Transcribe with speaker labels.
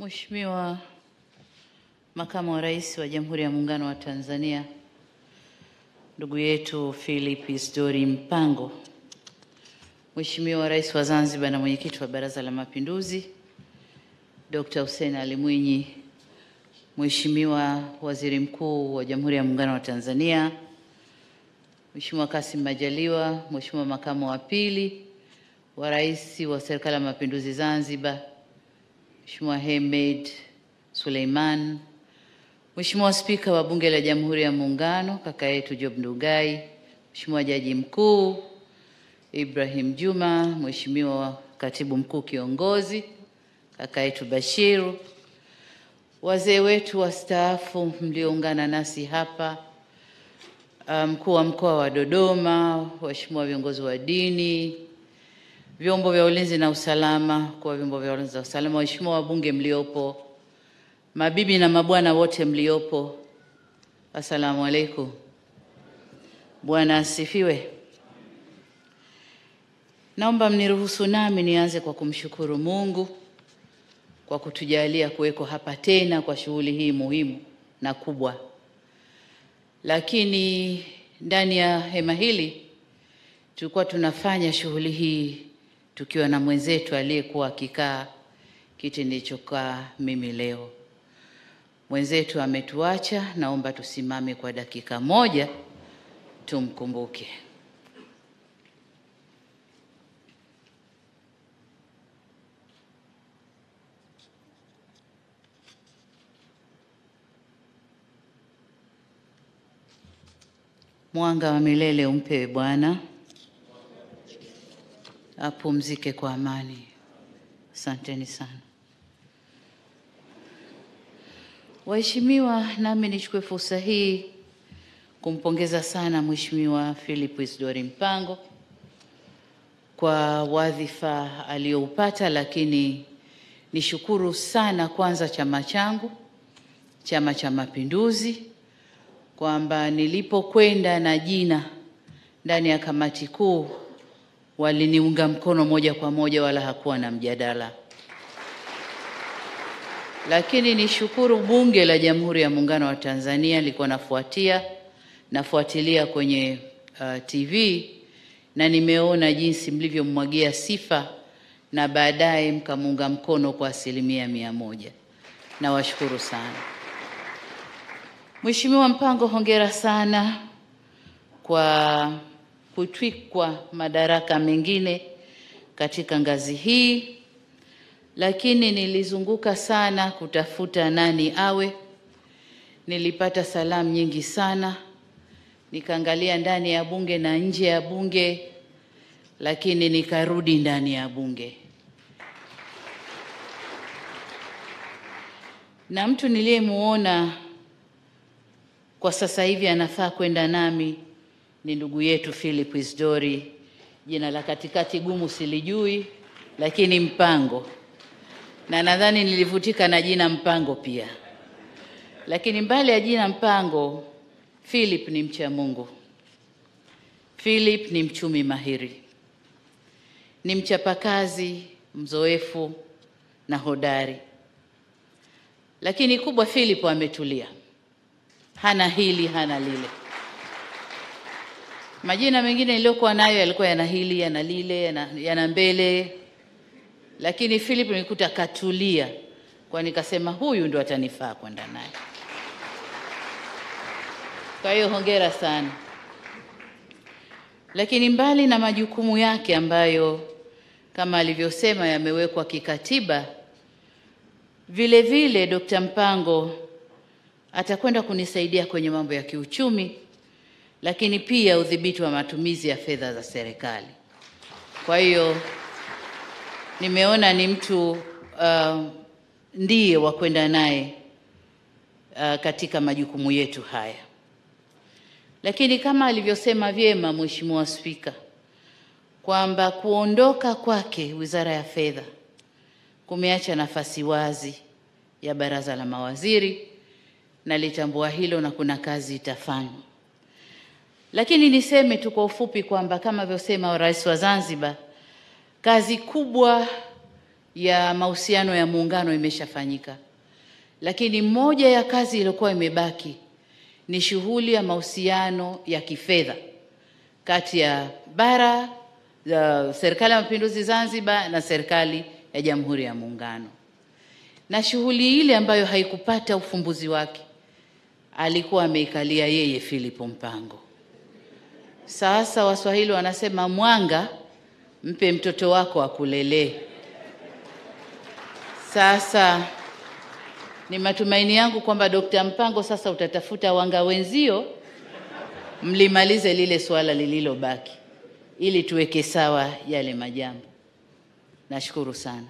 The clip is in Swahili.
Speaker 1: Mheshimiwa Makamu wa Rais wa Jamhuri ya Muungano wa Tanzania, ndugu yetu Philip Isdori Mpango, Mheshimiwa Rais wa Zanzibar na Mwenyekiti wa Baraza la Mapinduzi, Dr. Hussein Ali Mwinyi, Mheshimiwa Waziri Mkuu wa Jamhuri ya Muungano wa Tanzania, Mheshimiwa Kassim Majaliwa, Mheshimiwa Makamu wa Pili wa Rais wa Serikali ya Mapinduzi Zanzibar, Mheshimiwa Hemed Suleiman, Mheshimiwa Spika wa Bunge la Jamhuri ya Muungano kaka yetu Job Ndugai, Mheshimiwa Jaji Mkuu Ibrahim Juma, Mheshimiwa Katibu Mkuu Kiongozi kaka yetu Bashiru, wazee wetu wastaafu mlioungana nasi hapa, mkuu wa mkoa wa Dodoma, waheshimiwa viongozi wa dini, vyombo vya ulinzi na usalama, kwa vyombo vya ulinzi na usalama, waheshimiwa wabunge mliopo, mabibi na mabwana wote mliopo, assalamu alaikum. Bwana asifiwe. Naomba mniruhusu nami nianze kwa kumshukuru Mungu kwa kutujalia kuweko hapa tena kwa shughuli hii muhimu na kubwa. Lakini ndani ya hema hili tulikuwa tunafanya shughuli hii tukiwa na mwenzetu aliyekuwa akikaa kiti nilichokaa mimi leo. Mwenzetu ametuacha, naomba tusimame kwa dakika moja tumkumbuke. Mwanga wa milele umpe Bwana, apumzike kwa amani. Asanteni sana waheshimiwa, nami nichukue fursa hii kumpongeza sana Mheshimiwa Philip Isidori Mpango kwa wadhifa aliyoupata, lakini nishukuru sana kwanza chama changu, Chama cha Mapinduzi kwamba nilipokwenda na jina ndani ya kamati kuu waliniunga mkono moja kwa moja, wala hakuwa na mjadala. Lakini nishukuru Bunge la Jamhuri ya Muungano wa Tanzania, nilikuwa nafuatia nafuatilia kwenye uh, TV na nimeona jinsi mlivyomwagia sifa na baadaye mkamuunga mkono kwa asilimia mia moja. Nawashukuru sana. Mheshimiwa Mpango, hongera sana kwa kutwikwa madaraka mengine katika ngazi hii, lakini nilizunguka sana kutafuta nani awe. Nilipata salamu nyingi sana, nikaangalia ndani ya bunge na nje ya bunge, lakini nikarudi ndani ya bunge na mtu niliyemuona kwa sasa hivi anafaa kwenda nami ni ndugu yetu Philip Isdori. Jina la katikati gumu silijui, lakini Mpango, na nadhani nilivutika na jina Mpango pia. Lakini mbali ya jina Mpango, Philip ni mcha Mungu. Philip ni mchumi mahiri, ni mchapakazi, mzoefu na hodari. Lakini kubwa, Philip ametulia hana hili hana lile. Majina mengine niliyokuwa nayo yalikuwa yana hili yana lile yana, yana mbele, lakini Philip nilikuta katulia, kwa nikasema huyu ndo atanifaa kwenda naye. Kwa hiyo hongera sana. Lakini mbali na majukumu yake ambayo kama alivyosema yamewekwa kikatiba, vile vile Dr. Mpango atakwenda kunisaidia kwenye mambo ya kiuchumi, lakini pia udhibiti wa matumizi ya fedha za serikali. Kwa hiyo nimeona ni mtu uh, ndiye wa kwenda naye uh, katika majukumu yetu haya. Lakini kama alivyosema vyema Mheshimiwa Spika kwamba kuondoka kwake Wizara ya Fedha kumeacha nafasi wazi ya Baraza la Mawaziri nalitambua hilo na kuna kazi itafanywa, lakini niseme tu kwa ufupi kwamba kama alivyosema Rais wa Zanzibar, kazi kubwa ya mahusiano ya muungano imeshafanyika, lakini moja ya kazi iliyokuwa imebaki ni shughuli ya mahusiano ya kifedha kati ya bara uh, serikali ya mapinduzi Zanzibar na serikali ya Jamhuri ya Muungano. Na shughuli ile ambayo haikupata ufumbuzi wake alikuwa ameikalia yeye Philip Mpango. Sasa Waswahili wanasema mwanga mpe mtoto wako akulelee. Sasa ni matumaini yangu kwamba Dr. Mpango sasa utatafuta wanga wenzio mlimalize lile suala lililobaki ili tuweke sawa yale majambo. Nashukuru sana.